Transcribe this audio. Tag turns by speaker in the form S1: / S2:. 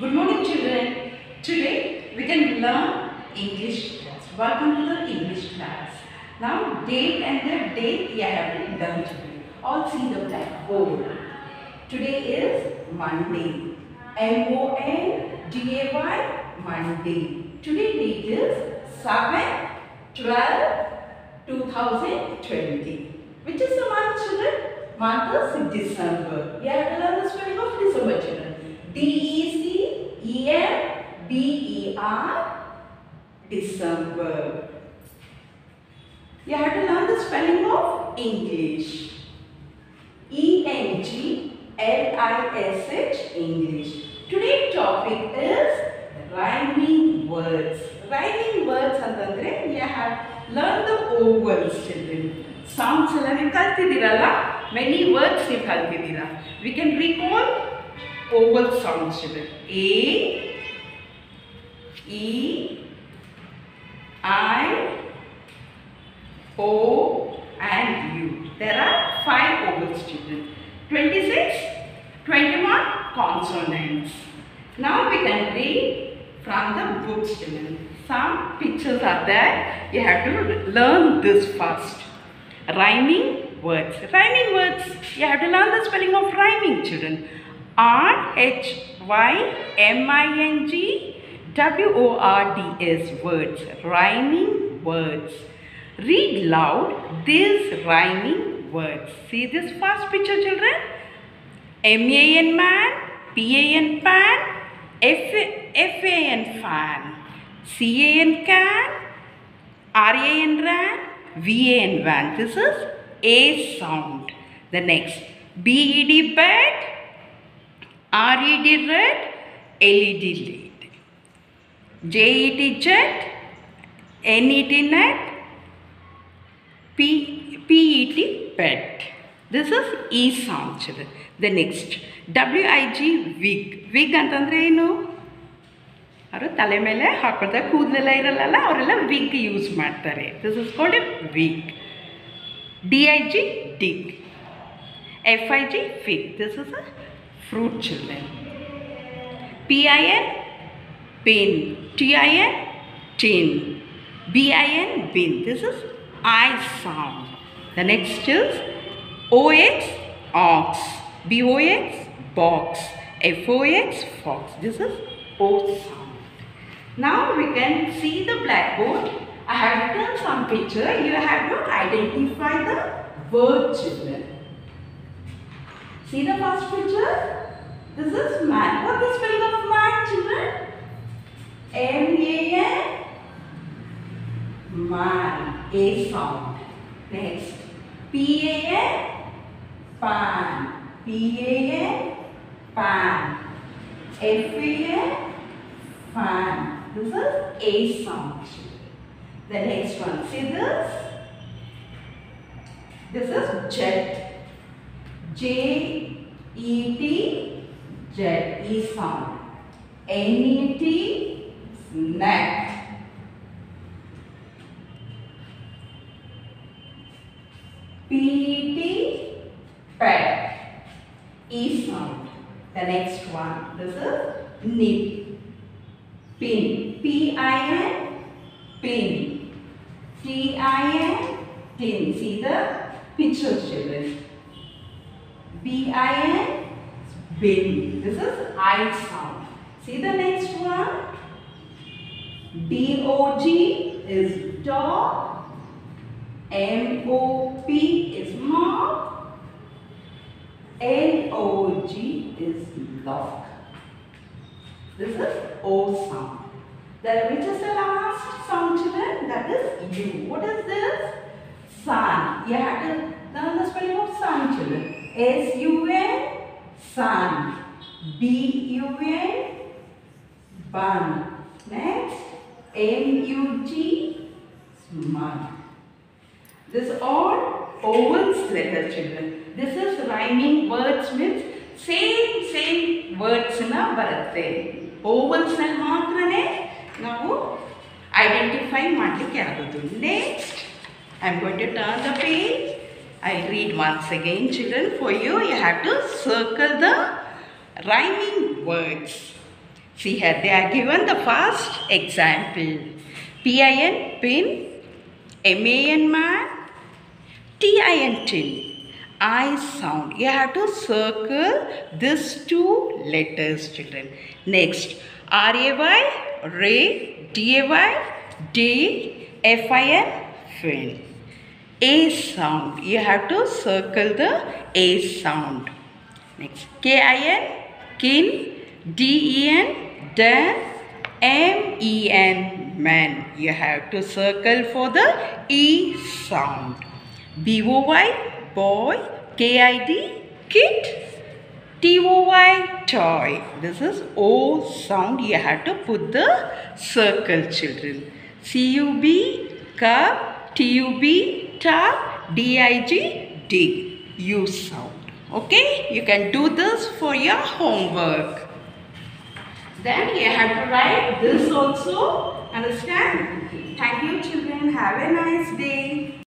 S1: Good morning children. Today we can learn English class. Welcome to the English class. Now date and the date you have learn today. All see the blackboard. Today is Monday. M-O-N-D-A-Y Monday. Today date is 7 12 2020. Which is the month children? Month is December. You have learn the spelling of December children. D-E-C-E-M-B-E-R December. You have to learn the spelling of English. E-N-G-L-I-S-H English. Today's topic is rhyming words. Rhyming words ಅಂತಂದ್ರೆ you have learned the vowels children. Sounds ಎಲ್ಲ ನೀವು ಕಲ್ತಿದ್ದೀರಲ್ಲ many words ನೀವು ಕಲ್ತಿದ್ದೀರಾ we can recall vowel sounds children. A E I O and U. There are five vowels children. 26, 21 consonants. Now we can read from the books children. Some pictures are there. You have to learn this first. Rhyming words. Rhyming words. You have to learn the spelling of rhyming children. R H Y M I N G W O R D S words. Rhyming words. Read loud these rhyming words. See this first picture, children? M A N man, P A N pan, F F A N fan, C A N can, R A N ran, V A N van. This is A sound. The next B E D bed, R E D red L E D lead J E T jet N E T net P P E T pet this is ಈ ಸಾಂಚರ್ the next W I G wig wig ಅಂತಂದರೆ ಏನು? ಅವರು ತಲೆ ಮೇಲೆ ಹಾಕೊಳ್ತಾರೆ, ಕೂದಲೆಲ್ಲ ಇರಲ್ಲ ಅವರೆಲ್ಲ ವಿಗ್ ಯೂಸ್ ಮಾಡ್ತಾರೆ. This is called a wig D I G dig F I G fig this is a fruit children. P-I-N, pin. T-I-N, tin. B-I-N, bin. This is I sound. The next is O-X, ox. B-O-X, box. F-O-X, fox. This is O sound. Now we can see the blackboard. I have written some picture. You have to identify the word children. See the first picture? This is man what is the spelling of man children? M-A-N man, A sound. Next, P-A-N pan, P-A-N pan, F-A-N fan. This is A sound. The next one, see this? This is jet. J-E-T, jet, E sound. N-E-T, neck. P-E-T, pet. E sound. The next one, this is nip. Pin. P-I-N, pin. T-I-N, tin. See the picture children. B-I-N, bin. This is I sound. See the next one? D-O-G is dog. M-O-P is mop. L-O-G is lock. This is O sound. The, which is the last sound children? That is U. What is this? Sun. You have to learn the spelling of sun children. S-U-N, sun. B-U-N, bun. Next, M-U-G, smug. This all vowels letter children. This is rhyming words means same same words ನ ಬರುತ್ತೆ vowels ನಲ್ಲಿ ಮಾತ್ರನೇ ನಾವು identify ಮಾಡಲಿಕ್ಕೆ ಆಗೋದು next I am going to turn the page I'll read once again children for you. You have to circle the rhyming words. See here, they are given the first example. P-I-N, pin, M-A-N, man, T-I-N, tin. I sound. You have to circle these two letters children. Next, R-A-Y, ray, D-A-Y, day, F-I-N, fin. A sound. You have to circle the A sound. Next, K-I-N, kin, D-E-N, den, M-E-N, man. You have to circle for the E sound. B-O-Y, boy, K-I-D, kid, T-O-Y, toy. This is O sound. You have to put the circle, children. C-U-B, cup, T-U-B, tub, D-I-G, dig. U sound. Okay? You can do this for your homework. Then you have to write this also. Understand? Thank you children. Have a nice day.